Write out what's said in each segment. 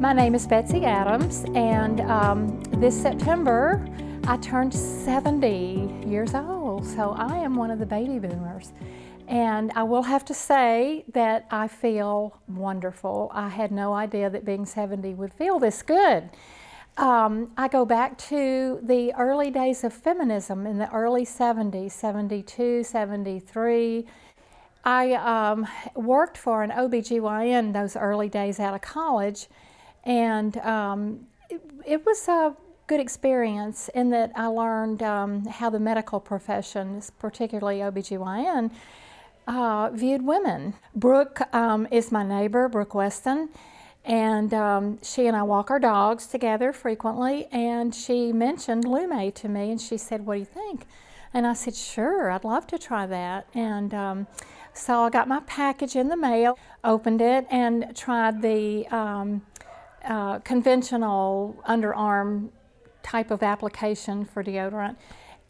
My name is Betsy Adams, and um, this September I turned 70 years old, so I am one of the baby boomers. And I will have to say that I feel wonderful. I had no idea that being 70 would feel this good. Um, I go back to the early days of feminism in the early 70s, 72, 73. I um, worked for an OBGYN those early days out of college, and um, it, it, was a good experience in that I learned um, how the medical profession, particularly OBGYN, uh, viewed women. Brooke um, is my neighbor, Brooke Weston, and um, she and I walk our dogs together frequently, and she mentioned Lume to me, and she said, what do you think? And I said, sure, I'd love to try that. And um, so I got my package in the mail, opened it, and tried the um, uh, conventional underarm type of application for deodorant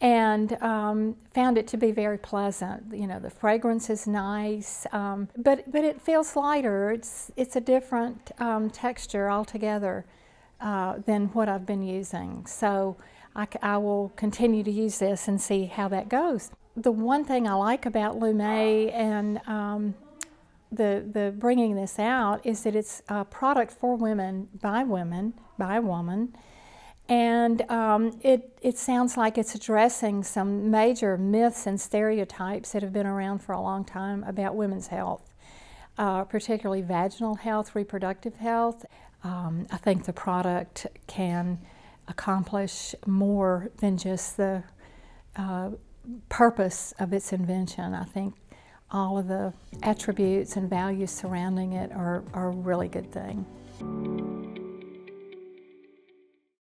and um, found it to be very pleasant. You know, the fragrance is nice, um, but but it feels lighter. It's it's a different um, texture altogether uh, than what I've been using. So I, I, will continue to use this and see how that goes. The one thing I like about Lume and um, the, the bringing this out is that it's a product for women, by women, by woman. And um, it, it sounds like it's addressing some major myths and stereotypes that have been around for a long time about women's health, uh, particularly vaginal health, reproductive health. Um, I think the product can accomplish more than just the uh, purpose of its invention. I think all of the attributes and values surrounding it are, are a really good thing.